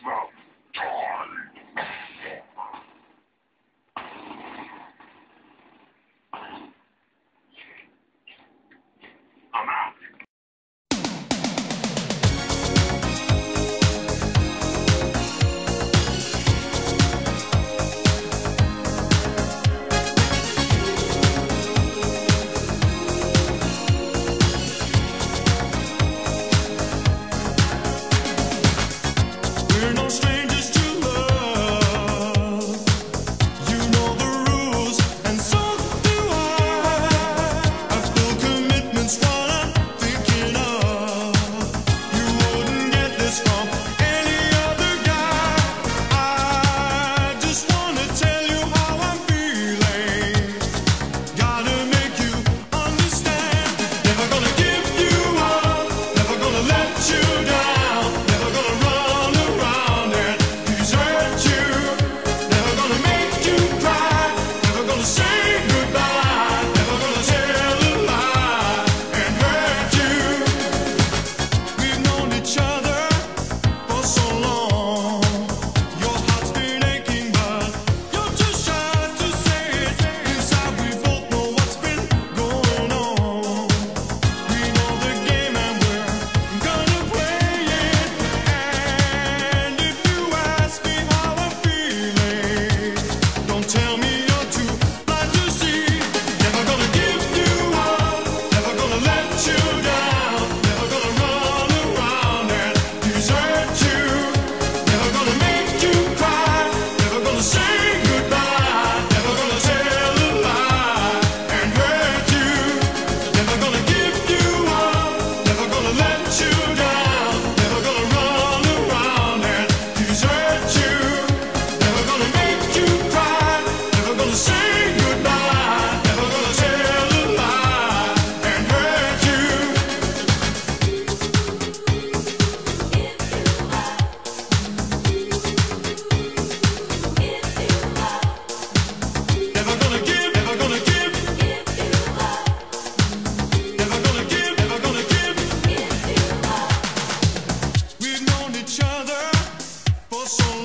smoke. so